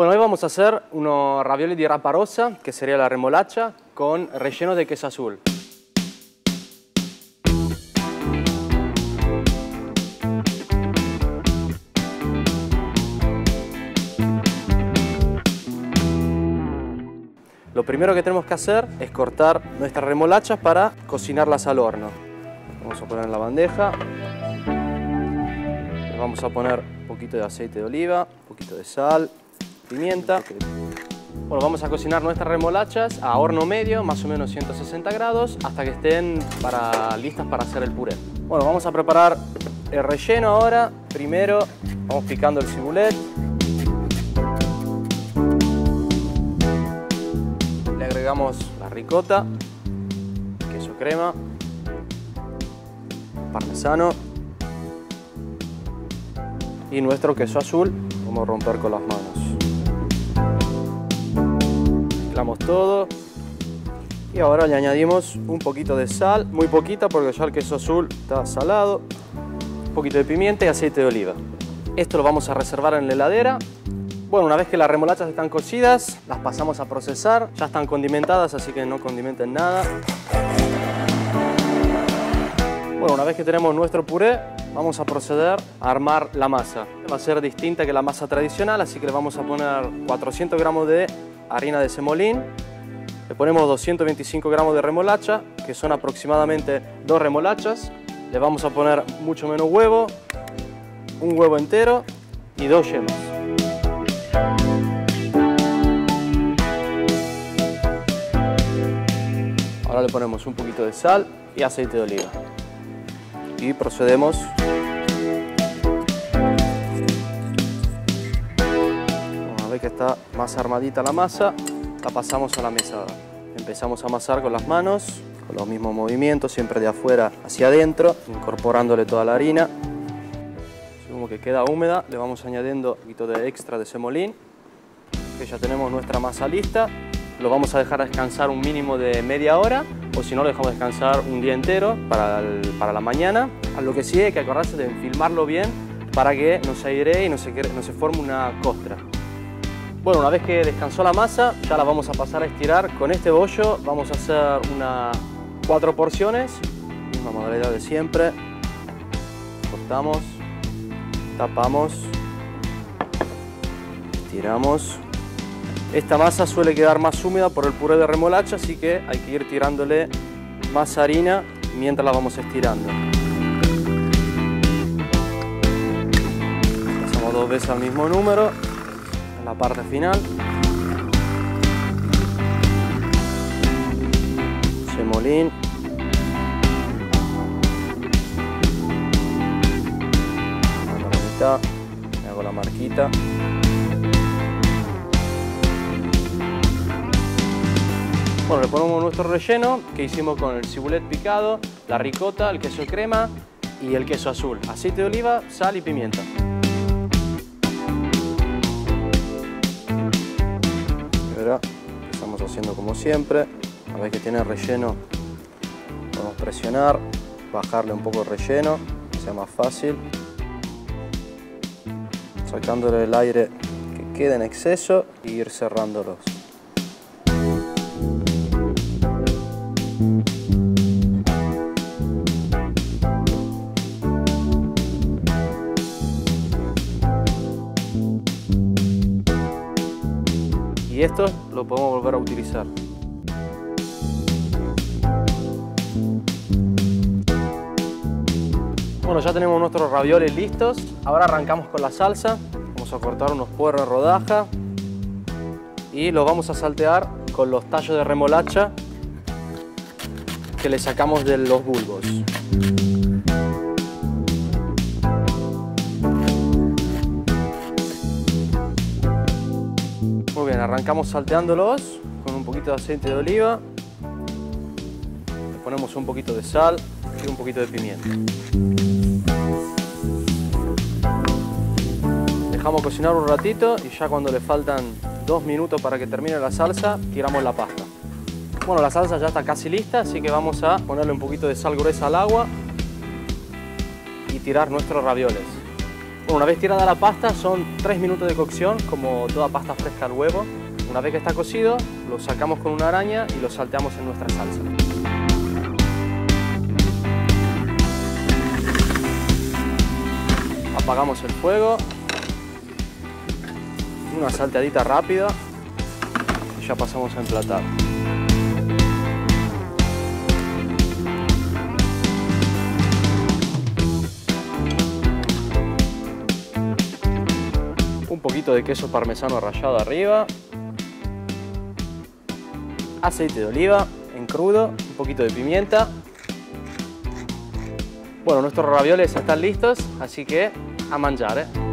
Bueno, hoy vamos a hacer unos ravioli di raparosa, que sería la remolacha, con relleno de queso azul. Lo primero que tenemos que hacer es cortar nuestras remolachas para cocinarlas al horno. Vamos a poner en la bandeja. Le vamos a poner un poquito de aceite de oliva, un poquito de sal, pimienta. Bueno, vamos a cocinar nuestras remolachas a horno medio, más o menos 160 grados, hasta que estén para, listas para hacer el puré. Bueno, vamos a preparar el relleno ahora. Primero vamos picando el cibulet. Le agregamos la ricota, queso crema, parmesano y nuestro queso azul. Vamos a romper con las manos. Mezclamos todo y ahora le añadimos un poquito de sal, muy poquita porque ya el queso azul está salado, un poquito de pimienta y aceite de oliva. Esto lo vamos a reservar en la heladera bueno, una vez que las remolachas están cocidas, las pasamos a procesar. Ya están condimentadas, así que no condimenten nada. Bueno, una vez que tenemos nuestro puré, vamos a proceder a armar la masa. Va a ser distinta que la masa tradicional, así que le vamos a poner 400 gramos de harina de semolín. Le ponemos 225 gramos de remolacha, que son aproximadamente dos remolachas. Le vamos a poner mucho menos huevo, un huevo entero y dos yemas. Ahora le ponemos un poquito de sal y aceite de oliva. Y procedemos que está más armadita la masa, la pasamos a la mesada. Empezamos a amasar con las manos, con los mismos movimientos, siempre de afuera hacia adentro, incorporándole toda la harina. Como que queda húmeda, le vamos añadiendo un poquito de extra de semolín. Que ya tenemos nuestra masa lista lo vamos a dejar descansar un mínimo de media hora o si no lo dejamos descansar un día entero para, para la mañana. A lo que sí hay que acordarse de filmarlo bien para que no se aire y no se, no se forme una costra. Bueno, una vez que descansó la masa, ya la vamos a pasar a estirar. Con este bollo vamos a hacer unas cuatro porciones, misma modalidad de siempre. Cortamos, tapamos, estiramos esta masa suele quedar más húmeda por el puré de remolacha, así que hay que ir tirándole más harina mientras la vamos estirando. Hacemos dos veces al mismo número la parte final. Semolín. la mitad, hago la marquita. Bueno, le ponemos nuestro relleno que hicimos con el cibulet picado, la ricota, el queso crema y el queso azul. Aceite de oliva, sal y pimienta. Haciendo como siempre. Una vez que tiene relleno, podemos presionar, bajarle un poco el relleno, que sea más fácil. Sacándole el aire que quede en exceso y ir cerrándolos. Y esto lo podemos volver a utilizar. Bueno, ya tenemos nuestros ravioles listos. Ahora arrancamos con la salsa. Vamos a cortar unos puerros de rodaja y los vamos a saltear con los tallos de remolacha que le sacamos de los bulbos. Arrancamos salteándolos con un poquito de aceite de oliva. Le ponemos un poquito de sal y un poquito de pimienta. Dejamos cocinar un ratito y ya cuando le faltan dos minutos para que termine la salsa, tiramos la pasta. Bueno, la salsa ya está casi lista, así que vamos a ponerle un poquito de sal gruesa al agua y tirar nuestros ravioles. Una vez tirada la pasta son 3 minutos de cocción, como toda pasta fresca al huevo. Una vez que está cocido, lo sacamos con una araña y lo salteamos en nuestra salsa. Apagamos el fuego. Una salteadita rápida y ya pasamos a emplatar. Un poquito de queso parmesano rallado arriba, aceite de oliva en crudo, un poquito de pimienta. Bueno, nuestros ravioles están listos, así que a manjar. ¿eh?